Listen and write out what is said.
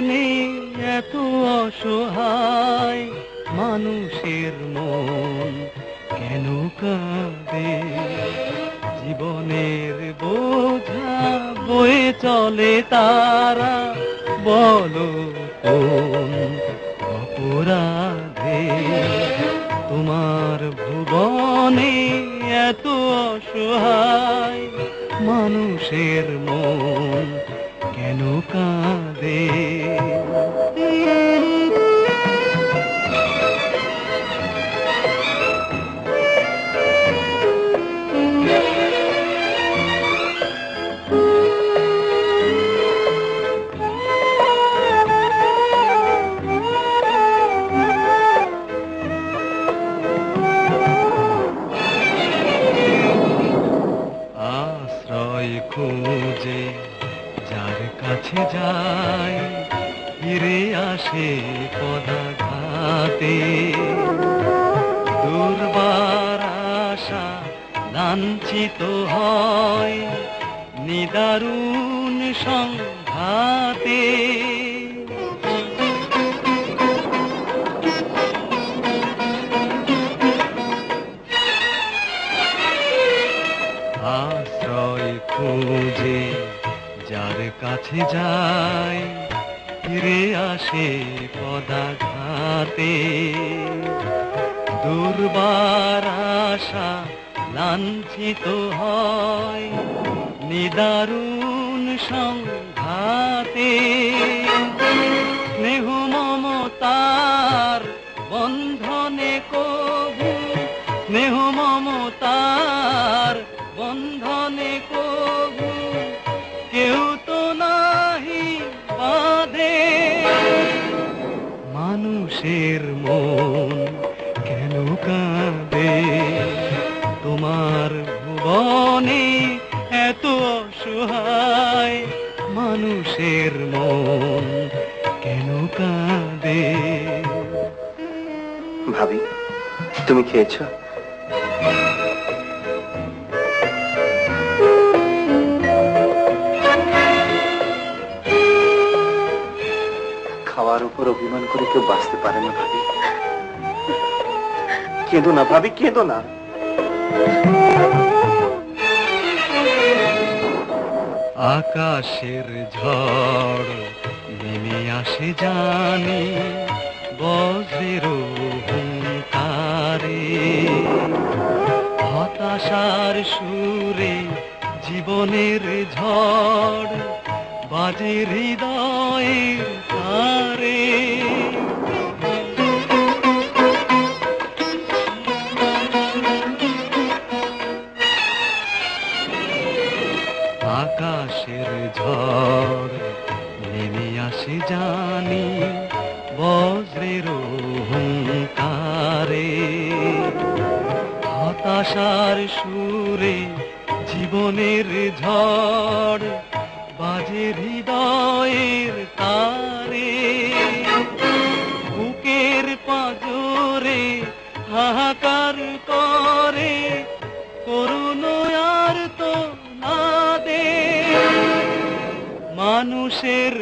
ভুবনে এত অসহায় মানুষের মন কেন কাঁদে? জীবনের বোঝা বয়ে চলে তারা, বলো কোন অপরাধে? তোমার ভুবনে এত অসহায় মানুষের মন কেন কাঁদে আশ্রয় যার কাছে যায় ফিরে আসে পদাঘাতে। দুর্বার আশা লাঞ্ছিত হয় নিদারুণ সংঘাতে। আশ্রয় খুঁজে যার কাছে যায় ফিরে আসে পদাঘাতে। দুর্বার আশা লাঞ্ছিত হয় নিদারুণ সংঘাতে। স্নেহ মমতার বন্ধনে কবু, স্নেহ মমতার মানুষের মন কেন কাঁদে? তোমার ভুবনে এত অসহায় মানুষের মন কেন কাঁদে? ভাবি, তুমি খেয়েছো? খাওয়ার উপর অভিমান করে কেউ বাঁচতে পারে না ভাবি। কেঁদো না ভাবি, কেঁদো না। আকাশের ঝড় নেমে আসে জানি বজ্রের হুঙ্কারে হতাশার সুরে জীবনের ঝড় বাজে হৃদয়ের তারে। আকাশের ঝড় নেমে আসে জানি বজ্রের হুঙ্কারে। হতাশার সুরে জীবনের ঝড় বাজে হৃদয়ের তারে বুকের পাজরে হাহাকার করে করুন আর তো না দে মানুষের